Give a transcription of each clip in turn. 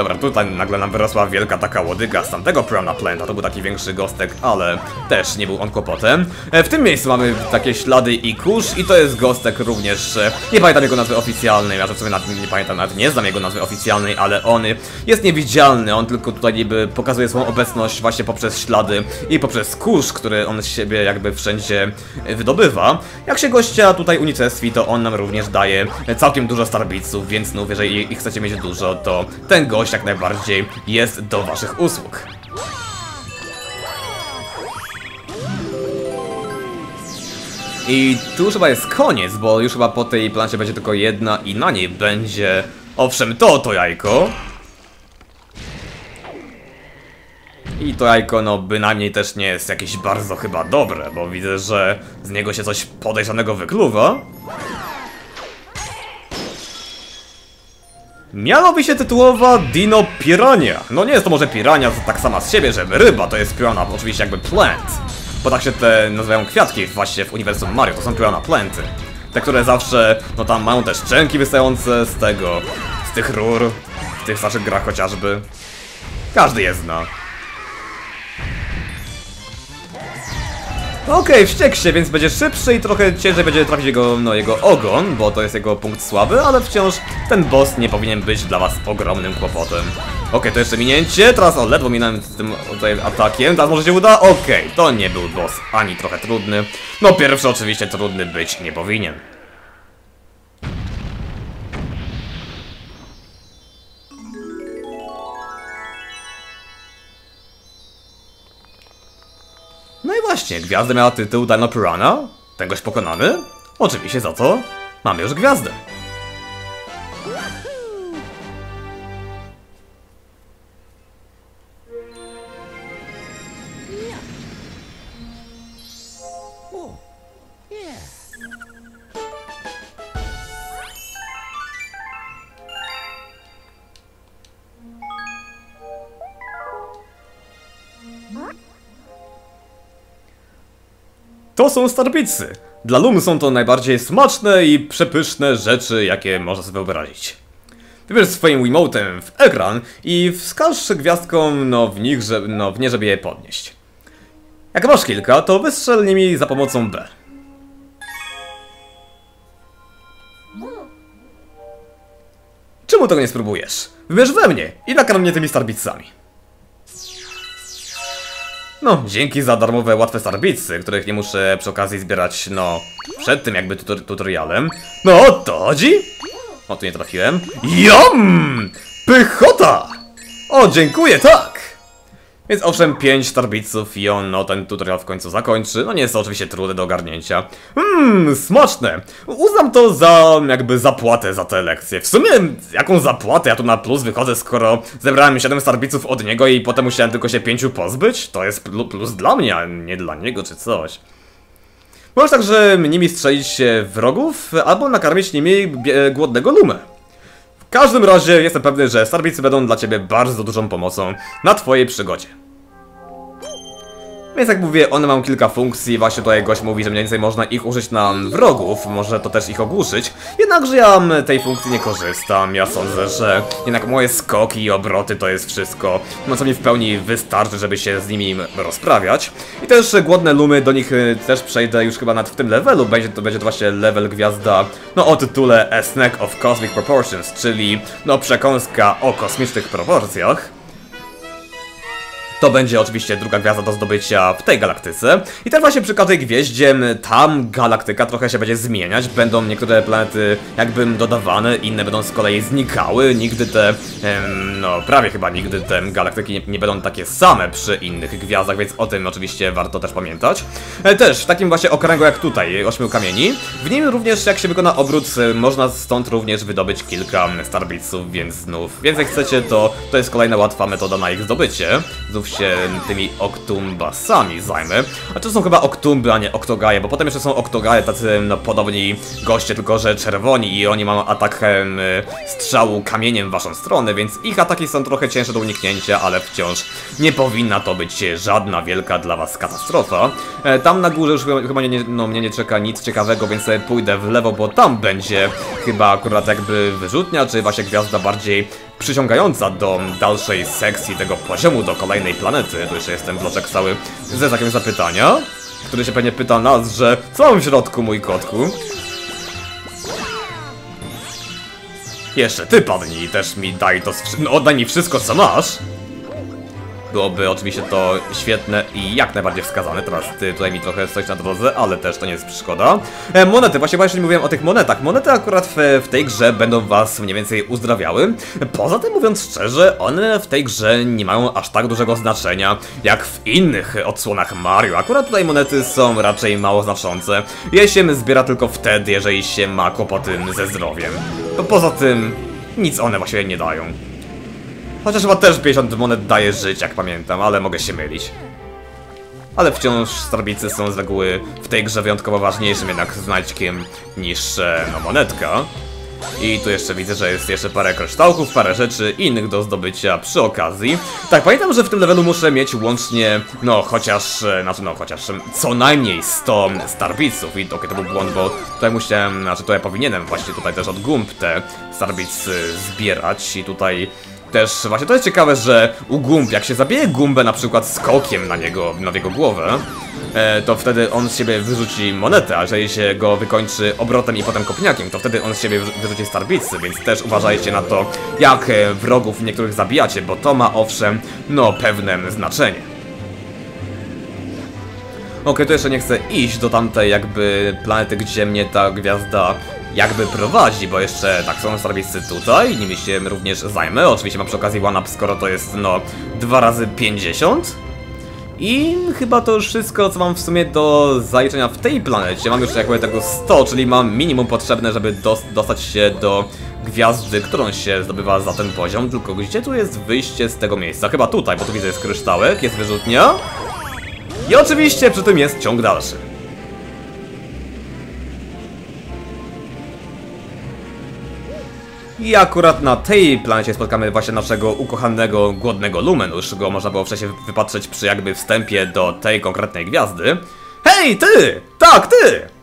Dobra, tutaj nagle nam wyrosła wielka taka łodyga z tamtego Piranha Planta, to był taki większy gostek, ale też nie był on kłopotem. E, w tym miejscu mamy takie ślady i kurz i to jest gostek również, e, nie pamiętam jego nazwy oficjalnej, ja sobie nawet nie pamiętam, nawet nie znam jego nazwy oficjalnej, ale on jest niewidzialny, on tylko tutaj niby pokazuje swoją obecność właśnie poprzez ślady i poprzez kurz, który on z siebie jakby wszędzie wydobywa. Jak się gościa tutaj unicestwi, to on nam również daje całkiem dużo starbitsów, więc no, jeżeli ich chcecie mieć dużo, to ten gość jak najbardziej jest do waszych usług. I tu już chyba jest koniec, bo już chyba po tej plancie będzie tylko jedna i na niej będzie... Owszem, to to jajko. I to jajko, no bynajmniej też nie jest jakieś bardzo chyba dobre, bo widzę, że z niego się coś podejrzanego wykluwa. Mianowi się tytułowa Dino Pirania. No nie jest to może pirania tak sama z siebie, że ryba to jest piranha, oczywiście jakby plant. Bo tak się te nazywają kwiatki właśnie w uniwersum Mario, to są piranha planty. Te, które zawsze, no tam mają też szczęki wystające z tego, z tych rur, w tych starszych grach chociażby. Każdy je zna. Okej, wściekł się, więc będzie szybszy i trochę ciężej będzie trafić jego, no, jego ogon, bo to jest jego punkt słaby, ale wciąż ten boss nie powinien być dla was ogromnym kłopotem. Okej, to jeszcze minięcie, teraz o, ledwo minąłem z tym tutaj atakiem, teraz może się uda? Okej, to nie był boss ani trochę trudny. No pierwszy oczywiście trudny być nie powinien. Właśnie, gwiazda miała tytuł Dino Piranha. Ten gość pokonany? Oczywiście za to mamy już gwiazdę. Są starbitsy. Dla Lum są to najbardziej smaczne i przepyszne rzeczy, jakie można sobie wyobrazić. Wybierz swoim Wiimotem w ekran i wskaż gwiazdką no w nich, że, no w nie, żeby je podnieść. Jak masz kilka, to wystrzel nimi za pomocą B. Czemu tego nie spróbujesz? Wybierz we mnie i nakarm mnie tymi starbitsami. No, dzięki za darmowe łatwe starbitsy, których nie muszę przy okazji zbierać, no, przed tym jakby tutor tutorialem. No, o to chodzi? O, tu nie trafiłem. Jom! Pychota! O, dziękuję, tak! Więc owszem, 5 starbitsów i on, no, ten tutorial w końcu zakończy. No nie jest to oczywiście trudne do ogarnięcia. Mmm, smaczne! Uznam to za, jakby, zapłatę za tę lekcję. W sumie, jaką zapłatę? Ja tu na plus wychodzę, skoro zebrałem 7 starbitsów od niego i potem musiałem tylko się 5 pozbyć? To jest plu- plus dla mnie, a nie dla niego, czy coś. Możesz także nimi strzelić wrogów, albo nakarmić nimi głodnego lumę. W każdym razie jestem pewny, że Starbicy będą dla ciebie bardzo dużą pomocą na twojej przygodzie. Więc jak mówię, one mają kilka funkcji, właśnie tutaj gość mówi, że mniej więcej można ich użyć na wrogów, może to też ich ogłuszyć, jednakże ja tej funkcji nie korzystam, ja sądzę, że jednak moje skoki i obroty to jest wszystko, no co mi w pełni wystarczy, żeby się z nimi rozprawiać. I też głodne lumy, do nich e, też przejdę już chyba nawet w tym levelu, będzie to, będzie to właśnie level gwiazda, no o tytule A Snack of Cosmic Proportions, czyli no przekąska o kosmicznych proporcjach. To będzie oczywiście druga gwiazda do zdobycia w tej galaktyce. I też właśnie przy każdej gwieździe tam galaktyka trochę się będzie zmieniać. Będą niektóre planety jakby dodawane, inne będą z kolei znikały. Nigdy te, no prawie chyba nigdy te galaktyki nie, nie będą takie same przy innych gwiazdach, więc o tym oczywiście warto też pamiętać. E, też w takim właśnie okręgu jak tutaj, ośmiu kamieni. W nim również jak się wykona obrót, e, można stąd również wydobyć kilka starbitsów, więc znów. Więc jak chcecie, to to jest kolejna łatwa metoda na ich zdobycie. Znów się tymi oktumbasami zajmę. A to są chyba oktumby, a nie oktogaje, bo potem jeszcze są oktogaje, tacy no, podobni goście, tylko że czerwoni i oni mają atak strzału kamieniem w waszą stronę, więc ich ataki są trochę cięższe do uniknięcia, ale wciąż nie powinna to być żadna wielka dla was katastrofa. E, tam na górze już chyba, nie, no, mnie nie czeka nic ciekawego, więc pójdę w lewo, bo tam będzie chyba akurat jakby wyrzutnia, czy właśnie gwiazda bardziej przyciągająca do dalszej sekcji tego poziomu, do kolejnej planety. Tu jeszcze jest ten bloczek cały ze znakiem zapytania, który się pewnie pyta nas, że co mam w środku, mój kotku? Jeszcze ty padnij, też mi daj to, no, oddaj mi wszystko co masz. Byłoby oczywiście to świetne i jak najbardziej wskazane. Teraz tutaj mi trochę stoisz na drodze, ale też to nie jest przeszkoda. E, monety, właśnie właśnie nie mówiłem o tych monetach. Monety akurat w, w tej grze będą was mniej więcej uzdrawiały. Poza tym mówiąc szczerze, one w tej grze nie mają aż tak dużego znaczenia jak w innych odsłonach Mario. Akurat tutaj monety są raczej mało znaczące. Je się zbiera tylko wtedy, jeżeli się ma kłopoty ze zdrowiem. Poza tym nic one właściwie nie dają. Chociaż chyba też 50 monet daje żyć, jak pamiętam, ale mogę się mylić. Ale wciąż starbicy są z reguły w tej grze wyjątkowo ważniejszym jednak znajdźkiem niż e, no, monetka. I tu jeszcze widzę, że jest jeszcze parę kryształków, parę rzeczy innych do zdobycia przy okazji. Tak, pamiętam, że w tym levelu muszę mieć łącznie, no chociaż, e, znaczy no chociaż co najmniej 100 starbiców i okej, to był błąd, bo tutaj musiałem, znaczy to ja powinienem właśnie tutaj też od gumb te starbicy zbierać i tutaj też właśnie to jest ciekawe, że u Gumb, jak się zabije Gumbę na przykład skokiem na niego, na jego głowę, e, to wtedy on z siebie wyrzuci monetę, a jeżeli się go wykończy obrotem i potem kopniakiem, to wtedy on z siebie wyrzuci starbicy, więc też uważajcie na to, jak e, wrogów niektórych zabijacie, bo to ma owszem, no, pewne znaczenie. Okej, to jeszcze nie chcę iść do tamtej jakby planety, gdzie mnie ta gwiazda jakby prowadzi, bo jeszcze tak są serwisy tutaj, nimi się również zajmę. Oczywiście mam przy okazji one-up, skoro to jest no 2 razy 50. I chyba to już wszystko, co mam w sumie do zaliczenia w tej planecie. Mam już jakby tego 100, czyli mam minimum potrzebne, żeby dos dostać się do gwiazdy, którą się zdobywa za ten poziom. Tylko gdzie tu jest wyjście z tego miejsca? Chyba tutaj, bo tu widzę jest kryształek, jest wyrzutnia. I oczywiście przy tym jest ciąg dalszy. I akurat na tej planecie spotkamy właśnie naszego ukochanego, głodnego Lumen. Już go można było wcześniej wypatrzeć przy jakby wstępie do tej konkretnej gwiazdy. Hej, ty! Tak, ty!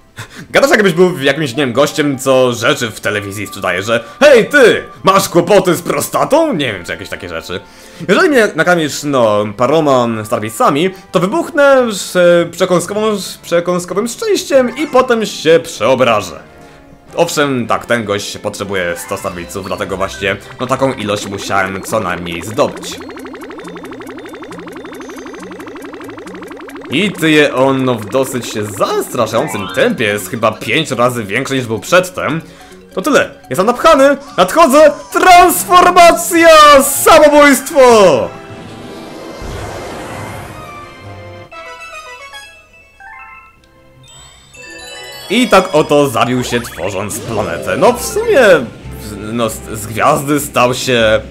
Gadasz jakbyś był jakimś, nie wiem, gościem, co rzeczy w telewizji sprzedaje, że Hej, ty! Masz kłopoty z prostatą? Nie wiem, czy jakieś takie rzeczy. Jeżeli mnie nakarmisz, no, paroma starwisami, to wybuchnę z przekąskową, przekąskowym szczęściem i potem się przeobrażę. Owszem, tak, ten gość potrzebuje 100 starbiców, dlatego właśnie no taką ilość musiałem co najmniej zdobyć. I tyje on no, w dosyć zastraszającym tempie, jest chyba 5 razy większy niż był przedtem. To tyle, jestem napchany, nadchodzę, transformacja, samobójstwo! I tak oto zabił się tworząc planetę. No w sumie, no z gwiazdy stał się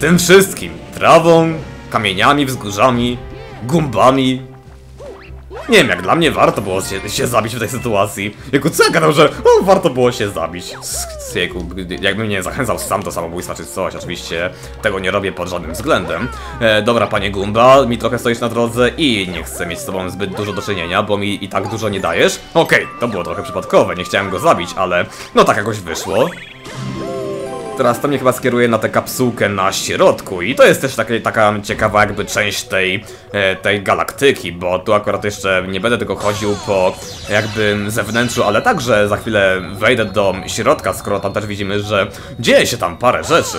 tym wszystkim. Trawą, kamieniami, wzgórzami, gumbami, nie wiem, jak dla mnie warto było się, się zabić w tej sytuacji. Jako co ja gadał, że o, warto było się zabić. Sieku, jakbym mnie zachęcał sam do samobójstwa czy coś, oczywiście tego nie robię pod żadnym względem. E, dobra, panie Gumba, mi trochę stoisz na drodze i nie chcę mieć z tobą zbyt dużo do czynienia, bo mi i tak dużo nie dajesz. Okej, okay, to było trochę przypadkowe, nie chciałem go zabić, ale no tak jakoś wyszło teraz to mnie chyba skieruje na tę kapsułkę na środku i to jest też takie, taka ciekawa jakby część tej, e, tej galaktyki, bo tu akurat jeszcze nie będę tylko chodził po jakby zewnętrzu, ale także za chwilę wejdę do środka, skoro tam też widzimy, że dzieje się tam parę rzeczy.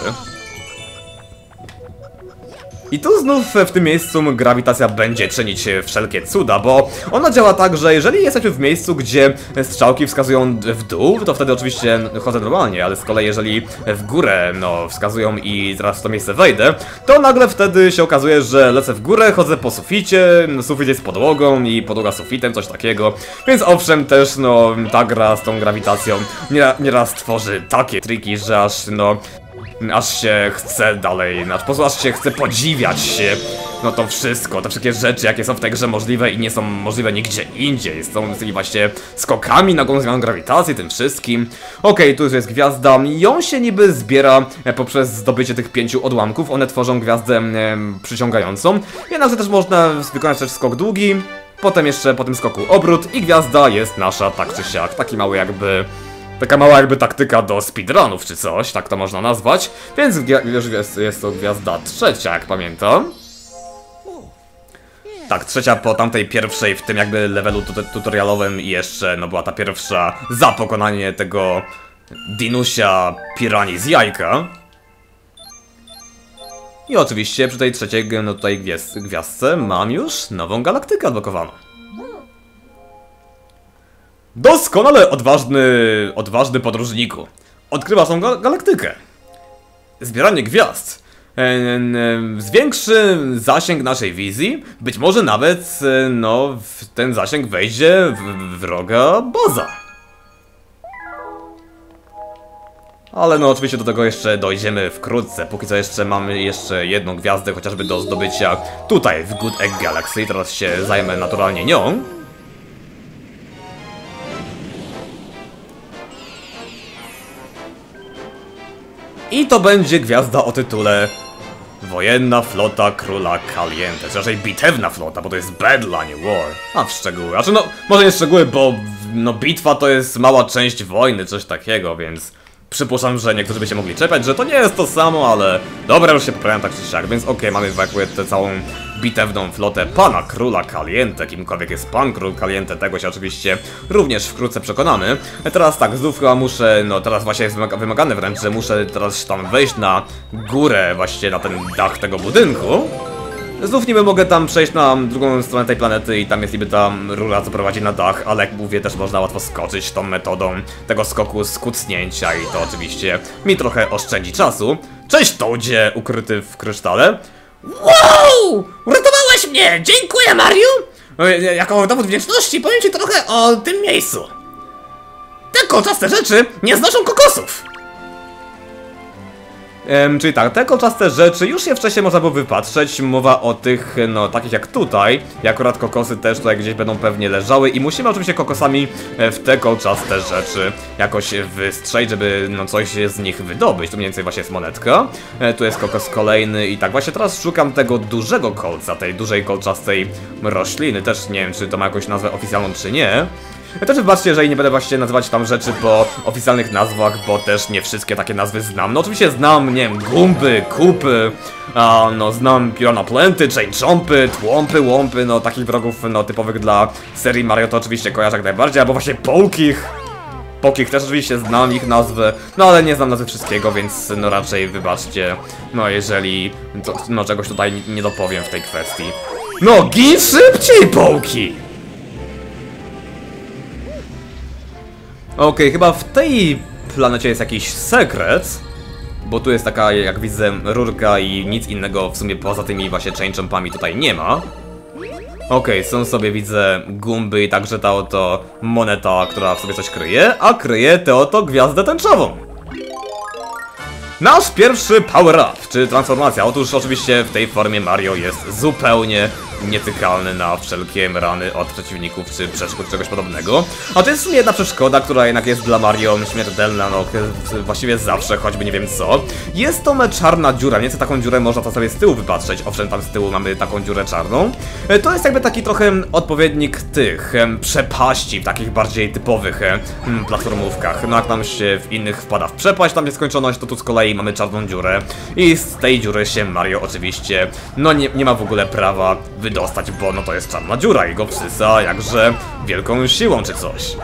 I tu znów w tym miejscu grawitacja będzie czynić wszelkie cuda, bo ona działa tak, że jeżeli jesteśmy w miejscu, gdzie strzałki wskazują w dół, to wtedy oczywiście chodzę normalnie, ale z kolei jeżeli w górę, no, wskazują i zaraz w to miejsce wejdę, to nagle wtedy się okazuje, że lecę w górę, chodzę po suficie, sufit jest podłogą i podłoga sufitem, coś takiego. Więc owszem, też, no, ta gra z tą grawitacją nieraz tworzy takie triki, że aż, no, aż się chce dalej, po prostu aż się chce podziwiać się, no to wszystko, te wszystkie rzeczy, jakie są w tej grze możliwe i nie są możliwe nigdzie indziej, są tymi właśnie skokami na zmianą grawitacji, tym wszystkim. Okej, okay, tu już jest gwiazda, ją się niby zbiera e, poprzez zdobycie tych pięciu odłamków, one tworzą gwiazdę e, przyciągającą, jednakże też można wykonać też skok długi, potem jeszcze po tym skoku obrót i gwiazda jest nasza tak czy siak, taki mały jakby Taka mała jakby taktyka do speedrunów czy coś, tak to można nazwać. Więc już jest, jest to gwiazda trzecia, jak pamiętam. Tak, trzecia po tamtej pierwszej w tym jakby levelu tut tutorialowym i jeszcze, no była ta pierwsza za pokonanie tego dinusia pirani z jajka. I oczywiście przy tej trzeciej no tutaj gwiazd gwiazdce mam już nową galaktykę odblokowaną. Doskonale odważny, odważny podróżniku. Odkrywasz tą ga galaktykę. Zbieranie gwiazd. E, zwiększy zasięg naszej wizji. Być może nawet, e, no, w ten zasięg wejdzie w wroga boza. Ale no oczywiście do tego jeszcze dojdziemy wkrótce. Póki co jeszcze mamy jeszcze jedną gwiazdę chociażby do zdobycia tutaj w Good Egg Galaxy. Teraz się zajmę naturalnie nią. I to będzie gwiazda o tytule. Wojenna flota króla Caliente, czy raczej bitewna flota, bo to jest battle, a nie war. A w szczegóły, znaczy no, może nie szczegóły, bo no bitwa to jest mała część wojny, coś takiego, więc przypuszczam, że niektórzy by się mogli czepiać, że to nie jest to samo, ale dobra, już się poprawiam tak czy siak, więc okej, mamy jakby tę całą bitewną flotę pana króla Caliente, kimkolwiek jest pan król Caliente, tego się oczywiście również wkrótce przekonamy. Teraz tak, znów chyba muszę, no teraz właśnie jest wymaga wymagane wręcz, że muszę teraz tam wejść na górę, właśnie na ten dach tego budynku. Znów niby mogę tam przejść na drugą stronę tej planety i tam jest niby tam rura, co prowadzi na dach, ale jak mówię, też można łatwo skoczyć tą metodą tego skoku z kucnięcia i to oczywiście mi trochę oszczędzi czasu. Cześć Toadzie, ukryty w krysztale. Wow! Uratowałeś mnie! Dziękuję, Mariu! E, Jako dowód wdzięczności powiem ci trochę o tym miejscu. Te kolczaste rzeczy nie znoszą kokosów! Em, czyli tak, te kolczaste rzeczy już je wcześniej można było wypatrzeć. Mowa o tych, no takich jak tutaj. I akurat kokosy też tutaj gdzieś będą pewnie leżały. I musimy oczywiście kokosami e, w te kolczaste rzeczy jakoś wystrzeć, żeby no coś z nich wydobyć. Tu mniej więcej właśnie jest monetka. E, tu jest kokos kolejny i tak właśnie teraz szukam tego dużego kolca, tej dużej kolczastej rośliny. Też nie wiem, czy to ma jakąś nazwę oficjalną, czy nie. Też wybaczcie, jeżeli nie będę właśnie nazywać tam rzeczy po oficjalnych nazwach, bo też nie wszystkie takie nazwy znam. No oczywiście znam, nie wiem, gumby, kupy, a, no znam piorana plenty, chain chompy, tłompy, łompy, no takich wrogów no typowych dla serii Mario to oczywiście kojarzę jak najbardziej, albo właśnie Polkich. Pokich też oczywiście znam ich nazwy, no ale nie znam nazwy wszystkiego, więc no raczej wybaczcie, no jeżeli to, no czegoś tutaj nie- nie dopowiem w tej kwestii. No gin szybciej, Połki! Okej, chyba w tej planecie jest jakiś sekret. Bo tu jest taka, jak widzę, rurka i nic innego w sumie poza tymi właśnie chain jumpami tutaj nie ma. Okej, są sobie, widzę, gumby i także ta oto moneta, która w sobie coś kryje, a kryje tę oto gwiazdę tęczową. Nasz pierwszy power-up, czy transformacja. Otóż oczywiście w tej formie Mario jest zupełnie nietykalny na wszelkie rany od przeciwników czy przeszkód, czegoś podobnego. A to jest w sumie jedna przeszkoda, która jednak jest dla Mario śmiertelna, no właściwie zawsze, choćby nie wiem co. Jest to czarna dziura, nieco taką dziurę można to sobie z tyłu wypatrzeć, owszem tam z tyłu mamy taką dziurę czarną. E, To jest jakby taki trochę odpowiednik tych em, przepaści takich bardziej typowych em, platformówkach. No jak nam się w innych wpada w przepaść, tam jest skończoność, to tu z kolei mamy czarną dziurę i z tej dziury się Mario oczywiście, no nie, nie ma w ogóle prawa wydostać, bo no to jest czarna dziura i go wsysa jakże wielką siłą czy coś.